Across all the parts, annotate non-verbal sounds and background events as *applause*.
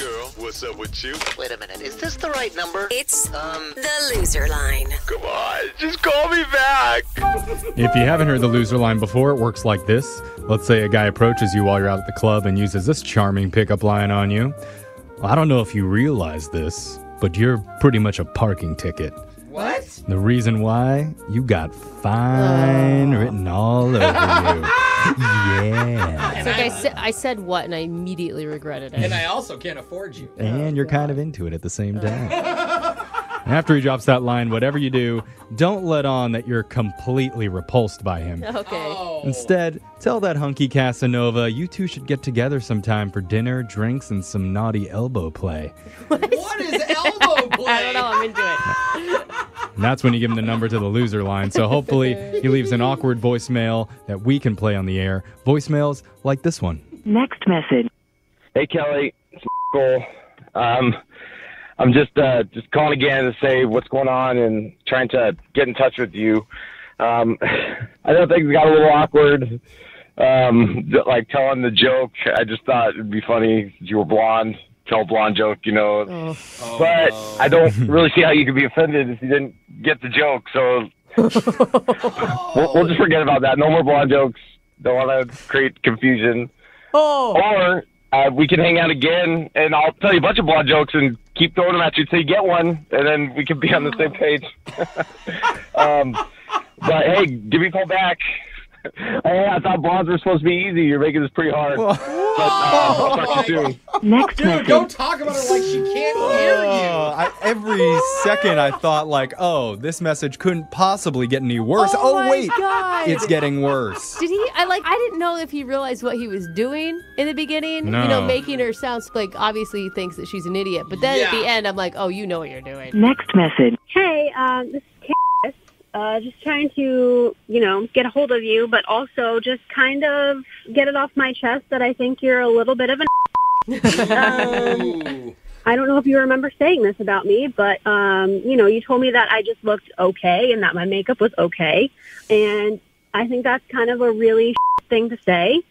girl. What's up with you? Wait a minute, is this the right number? It's Um, the loser line. Come on, just call me back. If you haven't heard the loser line before, it works like this. Let's say a guy approaches you while you're out at the club and uses this charming pickup line on you. Well, I don't know if you realize this, but you're pretty much a parking ticket. What? The reason why? You got fine written all over you. *laughs* yeah. It's like I, I, said, I said what, and I immediately regretted it. and I also can't afford you. And you're kind of into it at the same uh. time. And *laughs* After he drops that line, whatever you do, don't let on that you're completely repulsed by him. okay. Oh. Instead, tell that hunky Casanova you two should get together sometime for dinner, drinks, and some naughty elbow play. what is elbow play? *laughs* I don't know. I'm into it. *laughs* And that's when you give him the number to the loser line. So hopefully he *laughs* leaves an awkward voicemail that we can play on the air. Voicemails like this one. Next message. Hey Kelly, it's Cole. Um, I'm just uh, just calling again to say what's going on and trying to get in touch with you. Um, *laughs* I know things got a little awkward. Um, like telling the joke, I just thought it'd be funny. You were blonde, tell a blonde joke, you know. Oh. Oh, But no. I don't *laughs* really see how you could be offended if you didn't get the joke. So *laughs* we'll, we'll just forget about that. No more blonde jokes. Don't want to create confusion. Oh. Or uh, we can hang out again, and I'll tell you a bunch of blonde jokes and keep throwing them at you until you get one, and then we can be on the same page. *laughs* um, but hey, give me a call back. Hey, I thought blondes were supposed to be easy. You're making this pretty hard. But, uh, I'll talk to you soon. Next Dude, message. don't talk about her like she can't hear Oh, I, every second I thought like, oh, this message couldn't possibly get any worse. Oh Oh, my wait, God. it's getting worse. Did he? I like. I didn't know if he realized what he was doing in the beginning. No. You know, making her sound like obviously he thinks that she's an idiot. But then at the end, I'm like, oh, you know what you're doing. Next message. Hey, um, this is Karis. Uh, just trying to, you know, get a hold of you, but also just kind of get it off my chest that I think you're a little bit of an. you. *laughs* I don't know if you remember saying this about me, but um, you know, you told me that I just looked okay and that my makeup was okay, and I think that's kind of a really *laughs* thing to say,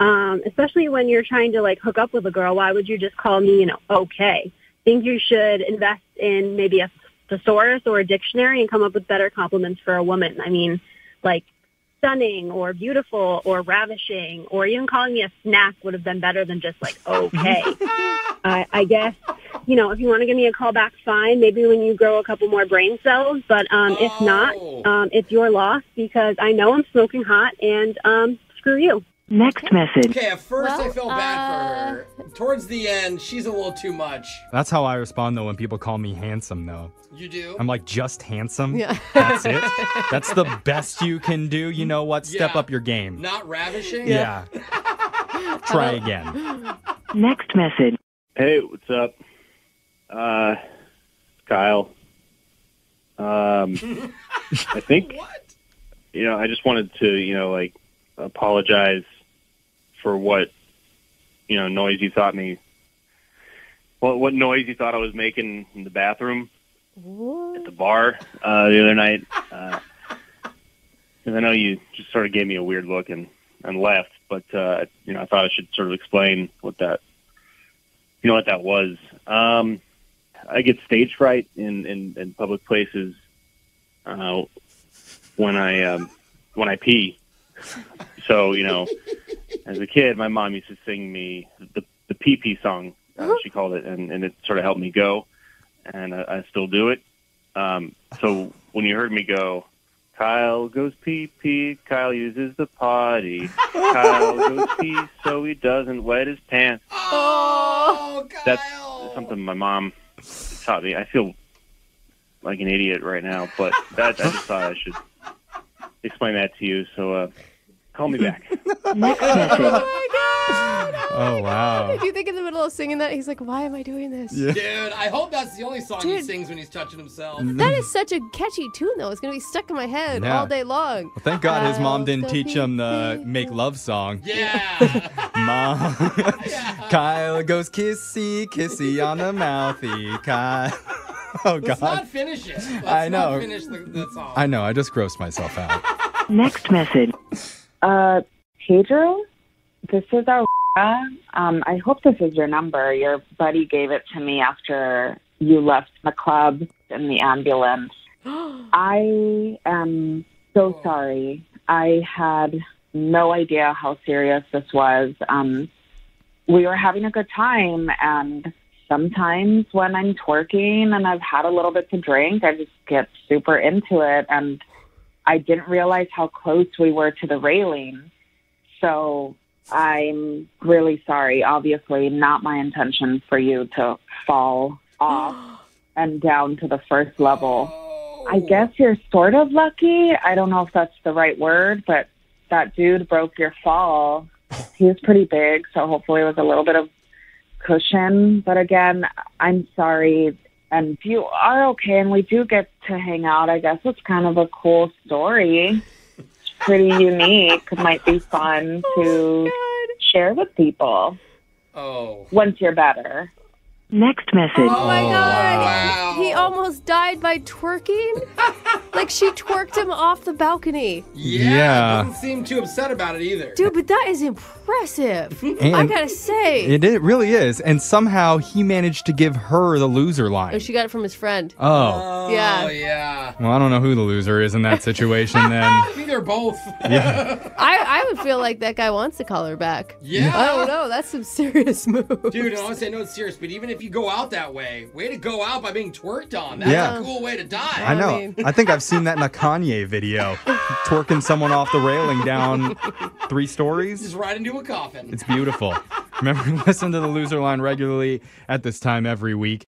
um, especially when you're trying to like hook up with a girl. Why would you just call me, you know, okay? think you should invest in maybe a thesaurus or a dictionary and come up with better compliments for a woman. I mean, like stunning or beautiful or ravishing or even calling me a snack would have been better than just like okay. *laughs* I, I guess you know if you want to give me a call back, fine. Maybe when you grow a couple more brain cells, but um, if not, Oh. um, it's your loss because I know I'm smoking hot and um, screw you. Next message. Okay, at first I Well, felt bad uh, for her. Towards the end, she's a little too much. That's how I respond though when people call me handsome though. You do? I'm like, just handsome? Yeah. That's it? *laughs* That's the best you can do? You know what? Step Yeah. up your game. Not ravishing? Yeah. Try again. Next message. Hey, what's up? Uh, Kyle. Um, *laughs* I think What? you know. I just wanted to, you know, like apologize for what you know noise you thought me. What what noise you thought I was making in the bathroom What? at the bar uh, the other night? Uh, I know you just sort of gave me a weird look and and left, but uh, you know I thought I should sort of explain what that you know what that was. Um, I get stage fright in in, in public places uh, when I um, when I pee. So you know, as a kid, my mom used to sing me the the pee pee song. Uh, she called it, and, and it sort of helped me go, and I, I still do it. Um, so when you heard me go, Kyle goes pee pee, Kyle uses the potty. Kyle goes pee so he doesn't wet his pants. Oh, Kyle. That's something my mom taught me. I feel like an idiot right now, but that I just thought I should explain that to you. So uh, call me back. *laughs* *laughs* Next. Oh my god! Oh, oh wow. If you think in the middle of singing that, he's like, "Why am I doing this?" Dude, I hope that's the only song he sings when he's touching himself. That mm-hmm. is such a catchy tune, though. It's gonna be stuck in my head Yeah. all day long. Well, thank God his mom didn't the teach him the pee-pee. make love song. Yeah. *laughs* Mom. Yeah. Kyle goes kissy, kissy on the mouthy. Kyle. Oh, God. Let's God. not finish it. Let's I know. Not finish the, the song. I know. I just grossed myself out. Next message. Uh, Pedro, this is our Um, I hope this is your number. Your buddy gave it to me after you left the club in the ambulance. *gasps* I am so sorry. I had no idea how serious this was. Um, we were having a good time, and sometimes when I'm twerking and I've had a little bit to drink, I just get super into it. And I didn't realize how close we were to the railing. So I'm really sorry. Obviously, not my intention for you to fall *gasps* off and down to the first level. I guess you're sort of lucky. I don't know if that's the right word, but that dude broke your fall. He was pretty big, so hopefully it was a little bit of cushion. But again, I'm sorry. And you are okay, and we do get to hang out. I guess it's kind of a cool story. It's pretty unique. It might be fun oh, to share with people Oh. once you're better. Next message. Oh my oh, god. wow. He almost died by twerking? *laughs* like she twerked him off the balcony. Yeah. Yeah. Doesn't seem too upset about it either. Dude, but that is impressive. *laughs* I gotta say. It, it really is. And somehow he managed to give her the loser line. oh, she got it from his friend. Oh. Oh, Yeah. yeah. Well, I don't know who the loser is in that *laughs* situation then. I think they're both. Yeah. I, I would feel like that guy wants to call her back. Yeah. I don't know. That's some serious move. Dude, and honestly, I know it's serious, but even if you go out that way, way to go out by being twerked on. That's Yeah. a cool way to die. I know. mean- I think I've seen that in a Kanye video. Twerking someone off the railing down three stories. Just right into a coffin. It's beautiful. Remember, listen to the loser line regularly at this time every week.